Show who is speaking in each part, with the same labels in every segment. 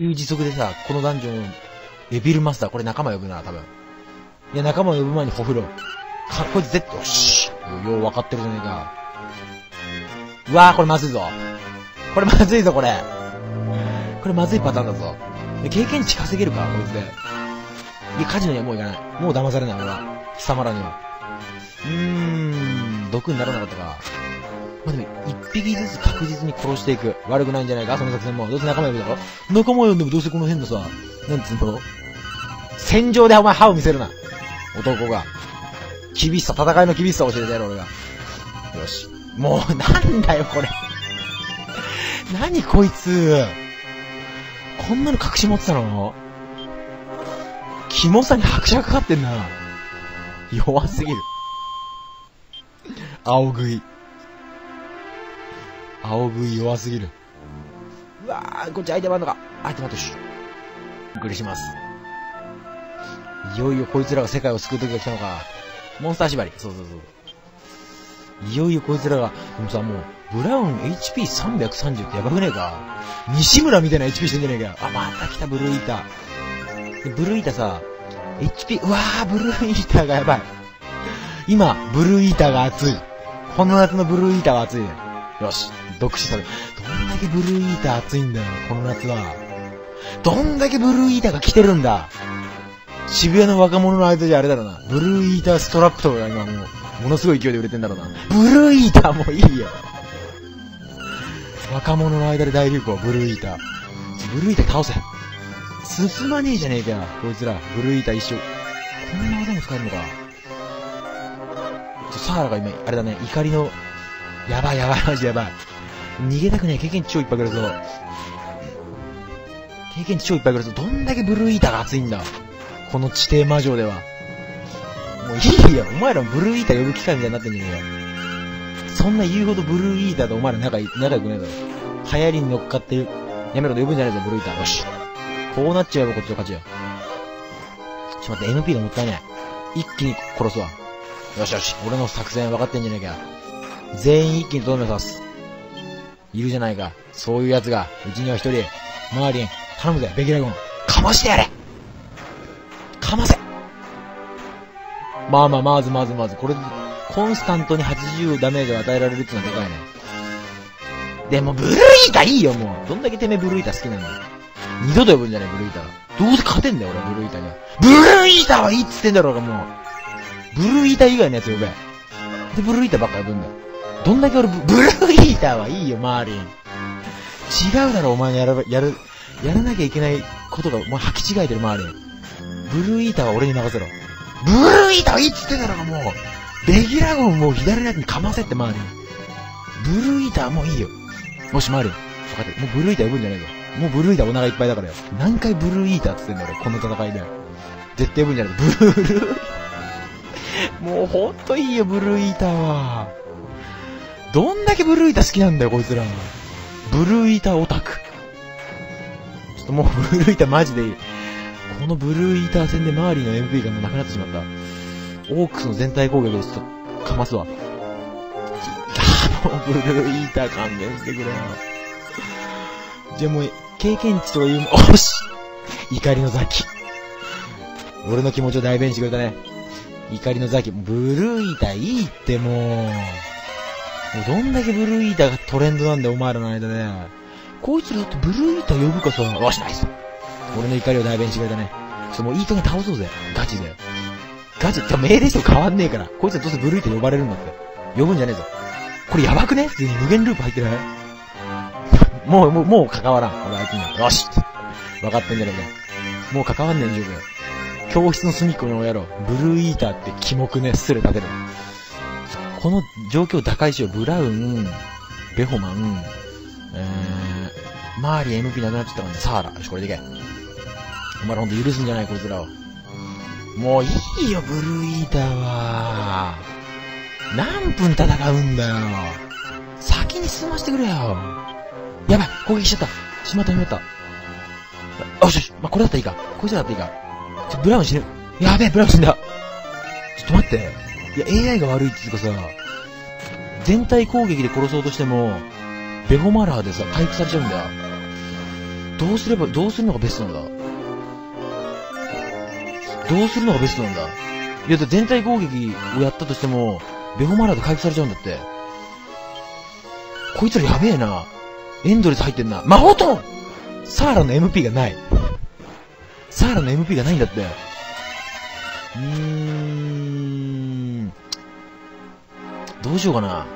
Speaker 1: いう時速でさ、このダンジョン、エビルマスター、これ仲間呼ぶな、多分。いや、仲間呼ぶ前にほふろ。かっこいいぜ、よし。よう分かってるじゃねえか。うわー、これまずいぞ。これまずいぞ、これ。これまずいパターンだぞ。経験値稼げるか、こいつで。いや、カジノにはもういかない。もう騙されない、俺は。貴様らには。うーん、毒にならなかったか。まあ、でも、一匹ずつ確実に殺していく。悪くないんじゃないか？その作戦も。どうせ仲間呼ぶだろ？仲間呼んでもどうせこの辺のさ、なんつうの？戦場でお前歯を見せるな。男が。厳しさ、戦いの厳しさを教えてやる、俺が。よし。もう、なんだよ、これ。何こいつ。こんなの隠し持ってたの？キモさに拍車がかかってんな。弱すぎる。青食い。青食い弱すぎる。うわー、こっちアイテムあんのか。アイテムあとし。びっくりします。いよいよこいつらが世界を救う時が来たのか。モンスター縛り。そうそうそう。いよいよこいつらが、でもさ、もう、ブラウン HP330 ってやばくねえか西村みたいな HP してんじゃねえかよ。あ、また来た、ブルーイーター。でブルーイーターさ、HP、うわー、ブルーイーターがやばい。今、ブルーイーターが熱い。この夏のブルーイーターは熱いね。よし、読書され。どんだけブルーイーター熱いんだよ、この夏は。どんだけブルーイーターが来てるんだ。渋谷の若者の間じゃあれだろうな。ブルーイーターストラップとかが今もう、ものすごい勢いで売れてんだろうな。ブルーイーターもいいよ。若者の間で大流行、ブルーイーター。ブルーイーター倒せ。進まねえじゃねえかよ、こいつら。ブルーイーター一生。こんな技も使えるのか。ちょ、サーラが今、あれだね、怒りの、やばいやばい、マジやばい。逃げたくねえ、経験値超いっぱいくるぞ。経験値超いっぱいくるぞ。どんだけブルーイーターが熱いんだ。この地底魔女では。もういいよ。お前らもブルーイーター呼ぶ機会みたいになってんじゃねえよ。そんな言うほどブルーイーターとお前ら仲仲良くねえだろ。流行りに乗っかってる。やめろと呼ぶんじゃないぞ、ブルーイーター。よし。こうなっちゃえばこっちの勝ちよ。ちょっと待って、MP がもったいない。一気に殺すわ。よしよし。俺の作戦分かってんじゃねえか。全員一気にとどめ刺す。いるじゃないか。そういう奴が、うちには一人。マーリン、頼むぜ、ベキラゴン。かましてやれかませまあまあ、まずまずまず。これで、コンスタントに80ダメージを与えられるってのはでかいね。でも、ブルーイーターいいよ、もう。どんだけてめえブルーイーター好きなんだよ。二度と呼ぶんじゃねえ、ブルーイーター。どうせ勝てんだよ、俺ブルーイーターには。ブルーイーターはいいっつってんだろうが、もう。ブルーイーター以外のやつ呼べ。で、ブルーイーターばっか呼ぶんだよ。どんだけ俺ブ、ブルーイーターはいいよ、マーリン。違うだろ、お前のやら、やる、やらなきゃいけないことが、お前履き違えてる、マーリン。ブルーイーターは俺に任せろ。ブルーイーターはいいっつってんだろ、もう。ベギュラーゴンもう左のやつにかませって、マーリン。ブルーイーターもういいよ。もしマーリン。分かって、もうブルーイーター呼ぶんじゃねえぞ。もうブルーイーターお腹いっぱいだからよ。何回ブルーイーターって言ってんだ俺、この戦いで。絶対呼ぶんじゃねえぞ。ブルー、もうほんといいよ、ブルーイーターは。どんだけブルーイタ好きなんだよ、こいつら。ブルーイタオタク。ちょっともうブルーイタマジでいい。このブルーイーター戦で周りの MP がもうなくなってしまった。オークスの全体攻撃でちょっとかますわ。もうブルーイーター勘弁してくれよ。じゃあもう、経験値という、おし怒りのザキ。俺の気持ちを代弁してくれたね。怒りのザキ。ブルーイーターいいってもう。もうどんだけブルーイーターがトレンドなんだよ、お前らの間で。こいつらだってブルーイーター呼ぶかさ。よし、ナイス。俺の怒りを代弁してくれたね。ちょっともういい加減倒そうぜ。ガチで。ガチ、てか命令書変わんねえから。こいつらどうせブルーイーター呼ばれるんだって。呼ぶんじゃねえぞ。これやばくね？普通に無限ループ入ってない もう、もう、もう関わらん。俺あいつに。よし分かってんじゃねえか。もう関わんねえん十分。教室の隅っこに親ろ。ブルーイーターって気目ね、スレ立てる。この状況を打開しよう。ブラウン、ベホマン、えー、マーリー MP なくなっちゃったからね、サーラ。よし、これでいけ。お前らほんと許すんじゃない、こいつらを。もういいよ、ブルーイーターは。何分戦うんだよ。先に進ませてくれよ。やばい、攻撃しちゃった。しまった、しまった。よしよし、まあ、これだったらいいか。こいつだったらいいか。ちょ、ブラウン死ぬ。やべえ、ブラウン死んだ。ちょっと待って。いや、AI が悪いっていうかさ、全体攻撃で殺そうとしても、ベホマラーでさ、回復されちゃうんだよ。どうすれば、どうするのがベストなんだどうするのがベストなんだいや、だ全体攻撃をやったとしても、ベホマラーで回復されちゃうんだって。こいつらやべえな。エンドレス入ってんな。魔法トンサーラの MP がない。サーラの MP がないんだって。うーん。どうしようかな。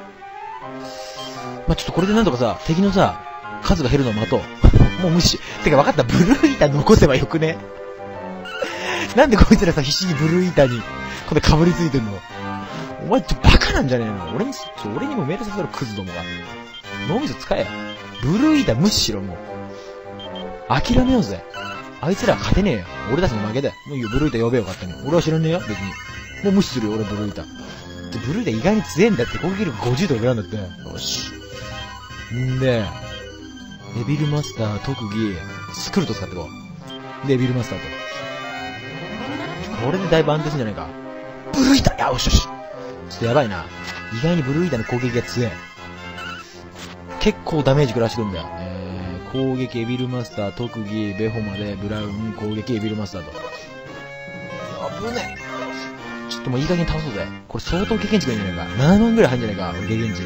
Speaker 1: まあ、ちょっとこれでなんとかさ、敵のさ、数が減るのを待とう。もう無視。てか分かった、ブルーイーター残せばよくね？なんでこいつらさ、必死にブルーイーターに、これ被りついてんの？お前ちょ、バカなんじゃねえの？俺に、ちょ、俺にもメールさせろ、クズどもが。脳みそ使え。ブルーイーター無視しろ、もう。諦めようぜ。あいつら勝てねえよ。俺たちの負けだよ。もういいよ、ブルーイーター呼べよ、勝手に。俺は知らねえよ、別に。もう無視するよ、俺、ブルーイーター。でブルーイーター意外に強えんだって、攻撃力50とかぐらいなんだって。よし。んで、デビルマスター、特技、スクルト使ってこう。デビルマスターと。これでだいぶ安定するんじゃないか。ブルーイーターよしよし。ちょっとやばいな。意外にブルーイーターの攻撃が強い。結構ダメージ食らしてくるんだよ。えー、攻撃エビルマスター、特技、ベホマで、ブラウン、攻撃エビルマスターと。危ねえ。ちょっともういい加減倒そうぜ。これ相当経験値がいいんじゃないか。7万ぐらい入んじゃないか、俺経験値。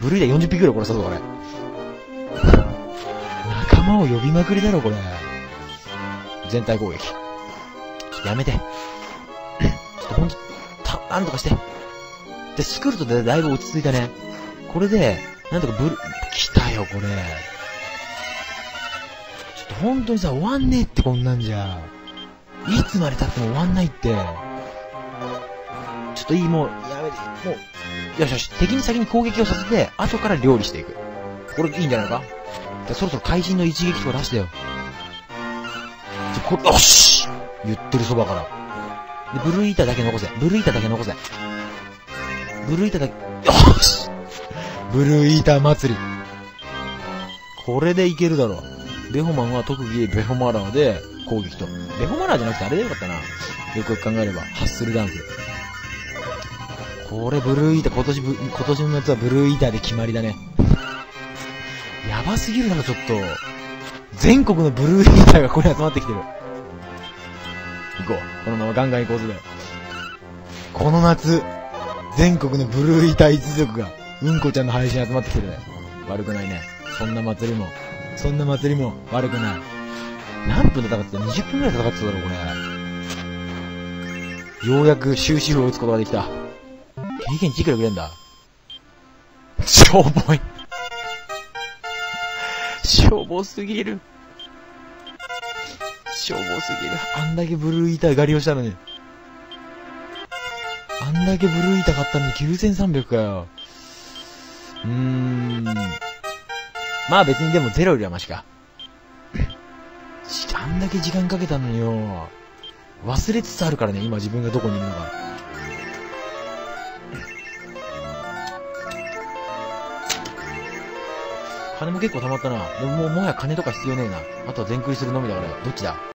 Speaker 1: ブルーイーター40匹ぐらい殺したぞ、これ。仲間を呼びまくりだろ、これ。全体攻撃。ちょっとやめて。ちょっとほんと、た、なんとかして。で、スクルトでだいぶ落ち着いたね。これで、なんとかブル、来たよ、これ。ちょっと本当にさ、終わんねえってこんなんじゃ。いつまで経っても終わんないって。といい、もう、やめて、もう、よしよし、敵に先に攻撃をさせて、後から料理していく。これいいんじゃないか？じゃそろそろ怪人の一撃とか出してよ。これ、よし言ってるそばから。で、ブルーイーターだけ残せ。ブルーイーターだけ残せ。ブルーイーターだけ、よしブルーイーター祭り。これでいけるだろう。ベホマンは特技ベホマラーで攻撃と。ベホマラーじゃなくてあれでよかったな。よくよく考えれば、ハッスルダンス。これブルーイーター、今年、今年の夏はブルーイーターで決まりだね。やばすぎるだろ、ちょっと。全国のブルーイーターがここに集まってきてる。行こう。このままガンガン行こうぜ。この夏、全国のブルーイーター一族が、うんこちゃんの配信集まってきてるね。悪くないね。そんな祭りも、そんな祭りも悪くない。何分戦ってた ?20 分くらい戦ってただろ、これ。ようやく終止符を打つことができた。経験値いくらくれんだしょぼい。しょぼすぎる。しょぼすぎる。あんだけブルーイーター狩りをしたのに。あんだけブルーイーター買ったのに9300かよ。うーん。まあ別にでもゼロよりはマシか。あんだけ時間かけたのによ。忘れつつあるからね、今自分がどこにいるのか。金も結構貯まったな。でももうもはや金とか必要ねえな。あとは全クリするのみだから、どっちだ？